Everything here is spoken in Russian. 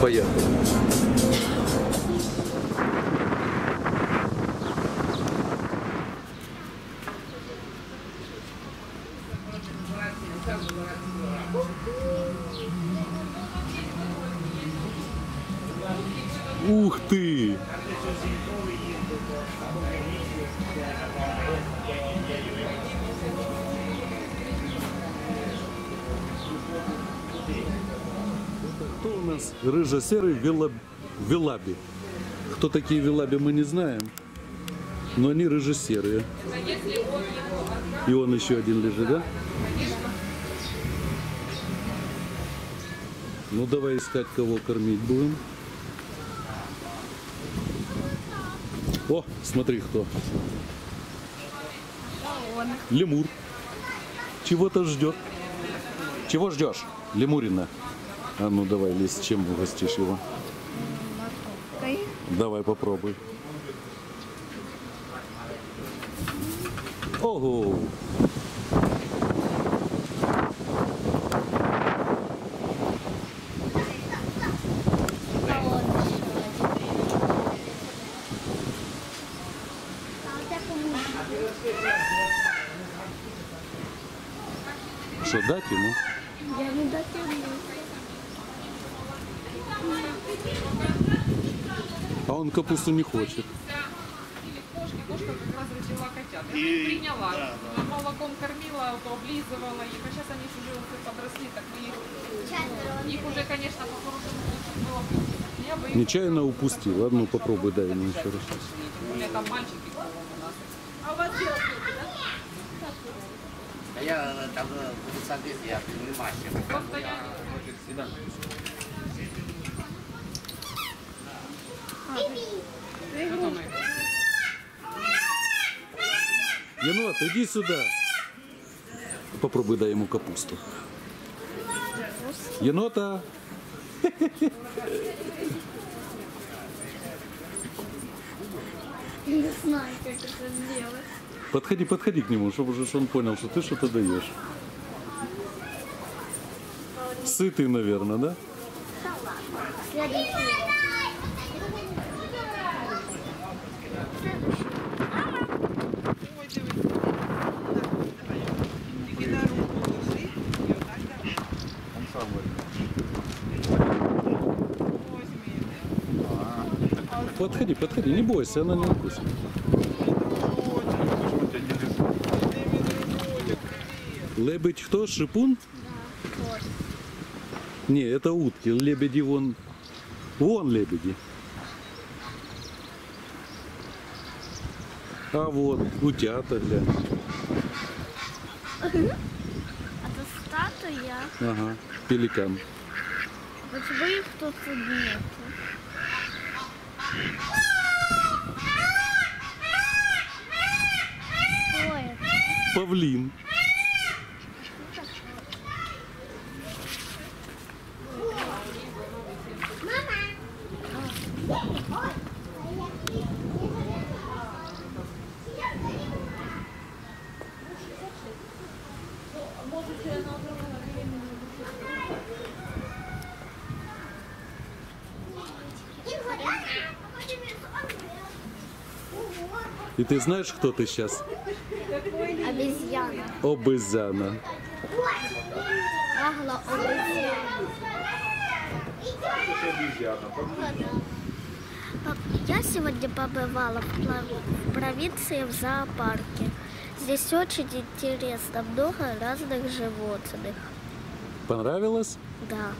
Поехали. Ух ты! Нас рыжо-серый вела... велаби? Кто такие велаби, мы не знаем. Но они рыжо-серые. И он еще один лежит, да? Ну давай искать, кого кормить будем. О, смотри кто. Лемур. Чего-то ждет. Чего ждешь, Лемурина? А ну давай, лезь, чем угостишь его? Давай попробуй. Ого! Что, дать ему? Я не дотяну. А он капусту не хочет. Или кошки, кошка как раз родила котят. Я их приняла, молоком кормила, облизывала их, а сейчас они уже подросли, так мы их, их уже, конечно, по-хорошему лучше было бы. Я бы их Нечаянно упустил. Одну попробуй, дай ему еще раз. более там мальчики кругом у нас. Да я э, там э, буду смотреть, я внимательно. Просто я Енот, иди сюда. Попробуй дай ему капусту. Енота. Не знаю, как это сделать. Подходи, подходи к нему, чтобы уже он понял, что ты что-то даешь. Сытый, наверное, да? Следующий. Подходи, подходи, не бойся, она не укусит. Лебедь кто? Шипун? Не, это утки. Лебеди вон. Вон лебеди. А вот, утята, глянь. Это статуя. Ага, пеликан. Почему их тут нет? Что это? И ты знаешь, кто ты сейчас? Обезьяна. Обезьяна. Агла обезьяна. Пап, Я сегодня побывала в провинции в зоопарке. Здесь очень интересно, много разных животных. Понравилось? Да.